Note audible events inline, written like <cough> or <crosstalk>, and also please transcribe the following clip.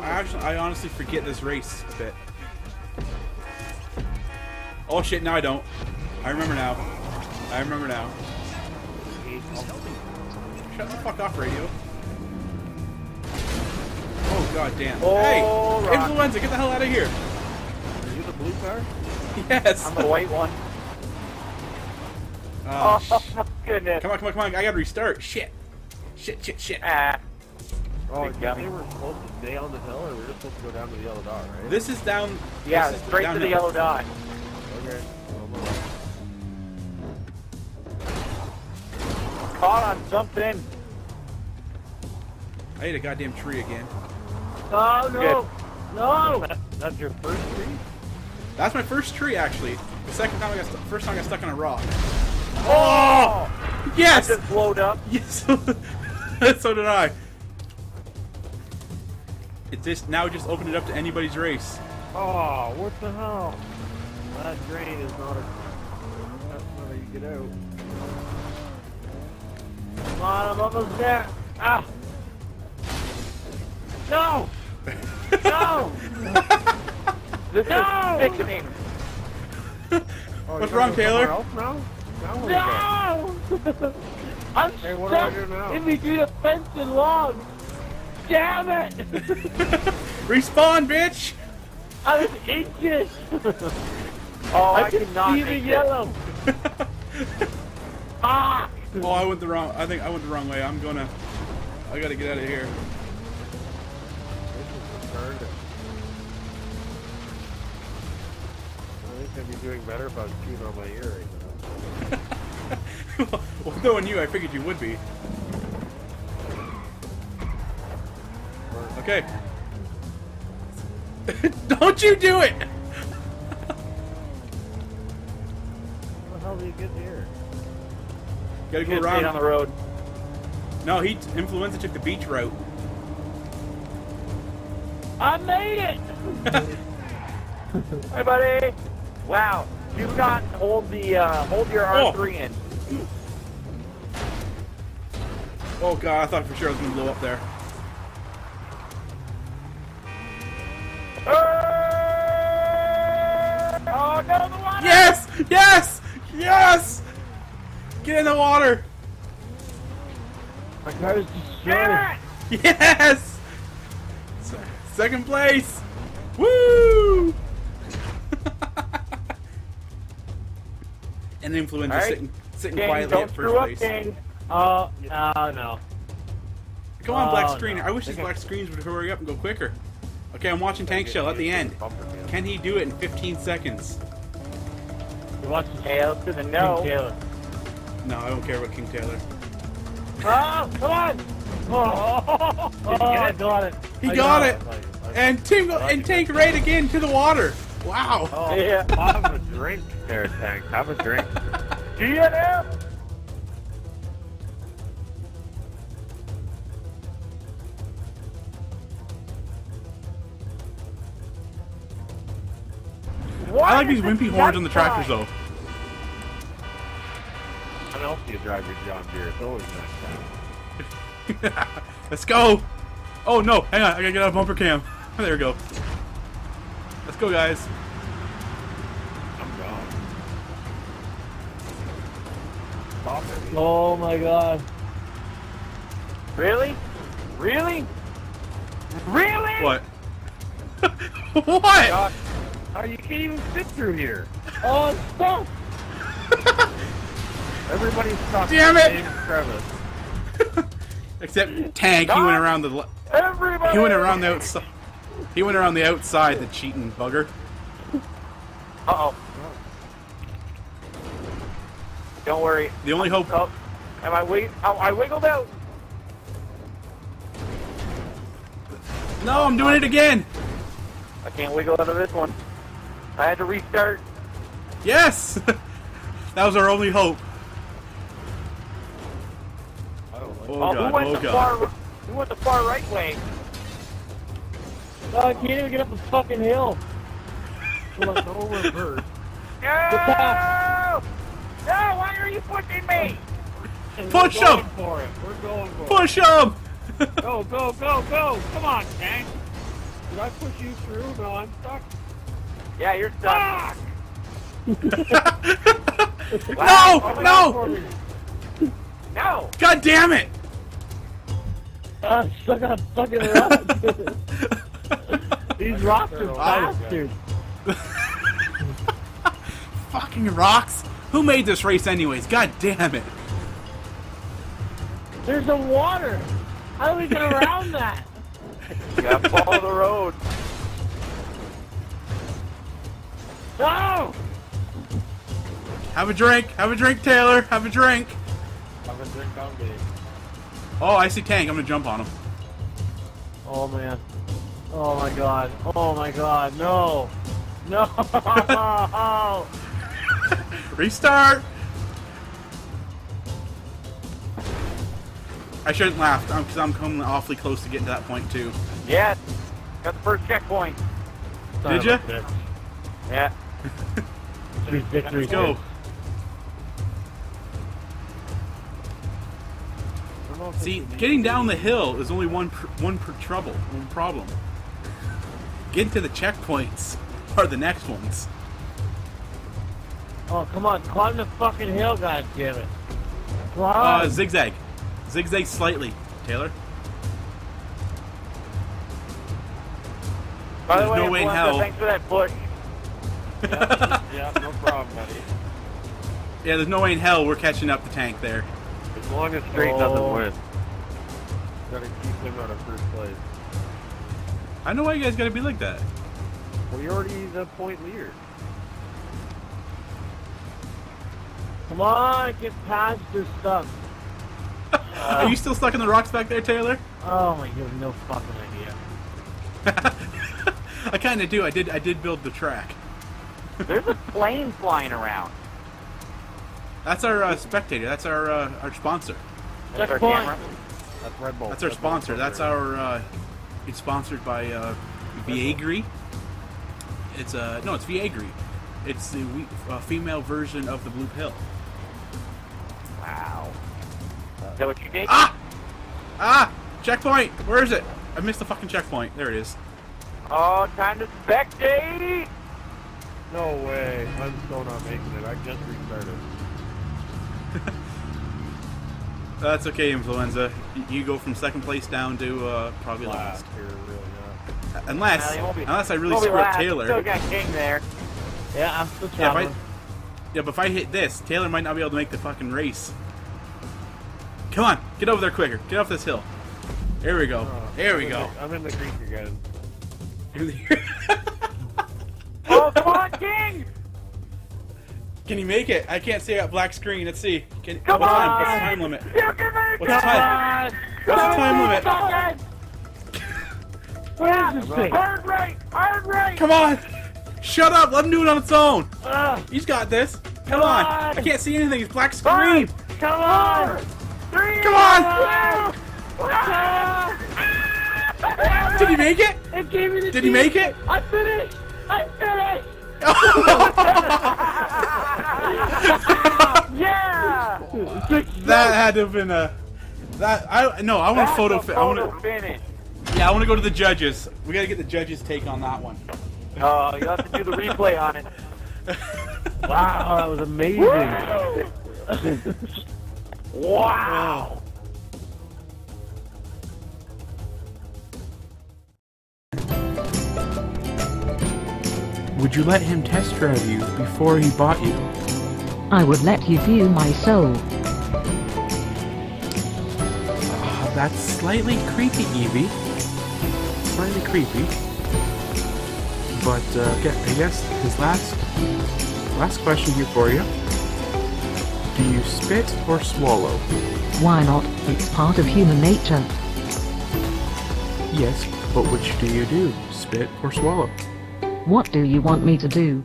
I actually, I honestly forget this race a bit. Oh shit! Now I don't. I remember now. I remember now. Oh. Shut the fuck off, radio. God damn! Oh, hey, rock. influenza! Get the hell out of here! Are you the blue car? Yes. I'm the white one. Oh, Oh, my goodness. come on, come on, come on! I gotta restart. Shit. Shit, shit, shit. Ah. Oh, Big yeah, dummy. they were supposed to stay on the hill, or we were supposed to go down to the yellow dot, right? This is down. Yeah, is straight to the yellow dot. Okay. Well, well, Caught on something. I hit a goddamn tree again. Oh no! No! that- <laughs> That's your first tree? That's my first tree, actually. The second time I got, stu- first time I got stuck on a rock. Oh! Yes. Just blowed up. <laughs> Yes. <laughs> so did I. It just now just opened it up to anybody's race. Oh, what the hell? That drain is not a... That's not how you get out. Come on, I'm almost there. Ah! No! No! This No! is sickening. Oh, What's wrong, Taylor? somewhere else now? Now what is that? No! I'm Hey, what do I stuck do now? in between a fence and log. Damn it! <laughs> Respawn, bitch! I was inches. oh, I, I can cannot see the it. yellow. <laughs> Ah! Oh, I went the wrong. I think I went the wrong way. I'm gonna. I gotta get out of here. Is. I think I'd be doing better if I was chewing on my ear right now. <laughs> well, knowing you, I figured you would be. Okay. <laughs> Don't you do it! How the hell do you get here? Gotta go stay on the road. No, he influenza took the beach route. I made it! <laughs> Hey, buddy. Wow. Do not hold the uh, hold your Oh. R3 in. Oh god, I thought for sure I was gonna blow up there. Oh no, the water! Yes! Yes! Yes! Get in the water! My car is Damn destroyed. it! <laughs> Yes! Se- Second place! Woo! <laughs> and influenza All right. sitting, sitting King, quietly at first place. King. Oh, no, no. Come on, black Oh, screen. no. I wish these black screens would hurry up and go quicker. Okay, I'm watching Tank Shell at the end. Can he do it in 15 seconds? You watch the Tail to the no. King Taylor. No, I don't care about King Taylor. Oh, come on! Oh, Oh, I got it. He I got it! I, I, And Tim and Tank right again to the water. Wow. oh, Yeah. have a drink there, Tank. Have a drink. <laughs> DNF! I like these wimpy horns on the tractors though. How else do you drive your John Deere? It's always nice time. <laughs> Let's go. Oh no, hang on, I gotta get out of bumper cam. <laughs> There we go. Let's go, guys. I'm gone. Stop it. Oh my god. Really? Really? Really? What? <laughs> what? God. Oh, you can't even fit through here. Oh, it's stuck. Everybody's stuck. Damn it! in Crevice. Except Tank, he went around the Everybody! he went around the outside. He went around the outside, the cheating bugger. Uh-oh. Don't worry. The only hope. Oh, am I wig- oh, I wiggled out. No, I'm doing it again. I can't wiggle out of this one. I had to restart. Yes. <laughs> that was our only hope. I Oh Oh, who went Oh the god. far? You went the far right way. Oh, I can't even get up the fucking hill. So like <laughs> no reverse. No! back. No! Why are you pushing me? And Push we're him! for it. We're going for Push him! <laughs> Go, go, go, go! Come on, tank! Did I push you through? No, I'm stuck. Yeah, you're stuck. <laughs> Wow. no! No! No! God damn it! I'm stuck on fucking rocks. These rocks are bastards. <laughs> Fucking rocks! Who made this race anyways? God damn it! There's a water. How do we get around that? You gotta follow the road. No! Have a drink! Have a drink, Taylor! Have a drink! I'm gonna drink down game. Oh, I see tank. I'm gonna jump on him. Oh man. Oh my god. Oh my god. No. No. <laughs> Restart! I shouldn't laugh um, because I'm coming awfully close to getting to that point too. Yeah. Got the first checkpoint. Did you? Yeah. Victory. <laughs> Let's go. See, getting down the hill is only one pr- one per trouble, one problem. Getting to the checkpoints <laughs> are the next ones. Oh come on, climb the fucking hill, god damn it. Uh, Climb. zigzag, zigzag slightly, Taylor. By the way, no way in hell. thanks for that push. Yeah, no problem, buddy. <laughs> Yeah, there's no way in hell we're catching up the tank there. As long as straight Oh. doesn't win. Gotta keep him out of first place. I know why you guys gotta be like that. Well, you're already the point leader. Come on, get past this stuff. <laughs> Are you still stuck in the rocks back there, Taylor? Oh my, god, no fucking idea. <laughs> I kind of do. I did. I did build the track. There's a plane flying around. That's our uh, spectator. That's our uh, our sponsor. That's our Checkpoint. camera. That's Red Bull. That's our sponsor. That's our. Uh, it's sponsored by uh, Viagri. It's uh no, it's Viagri. It's the uh, female version of the blue pill. Wow. Is that what you did? Ah! Ah! Checkpoint! Where is it? I missed the fucking checkpoint. There it is. Oh, time to spectate! No way. I'm still not making it. I just restarted. <laughs> That's okay, influenza. You go from second place down to uh, probably last. Last here, really, yeah. Unless, Well, be- unless I really screw up. Taylor. Still got King there. Yeah, I'm still Yeah, if I, yeah, but if I hit this, Taylor might not be able to make the fucking race. Come on, get over there quicker. Get off this hill. There we go. Oh, There we I'm go. in the- I'm in the creek again. <laughs> <laughs> Can you make it? I can't see that black screen. Let's see. Can, Come what's, the time, on! what's the time limit? You can make What's the it! time? What's the time limit? What is this thing? Hard right! Hard right! Come on! Shut up! Let him do it on its own. Ah, He's got this. Come Come on! on. I can't see anything. It's black screen. Five, come on! three, Come on! Did he make it? it gave me the Did he make it? I finished! I finished! <laughs> Yeah! that had to have been a. That I no. I want That's a photo. fi- I want photo to. finish. Yeah, I want to go to the judges. We gotta get the judges' take on that one. Oh, you have to do the replay on it. <laughs> Wow, that was amazing. wow! Would you let him test drive you before he bought you? I would let you view my soul. Ah, that's slightly creepy, Evie. Slightly creepy. But uh, I guess his last last question here for you: Do you spit or swallow? Why not? It's part of human nature. Yes, but which do you do? Spit or swallow? What do you want me to do?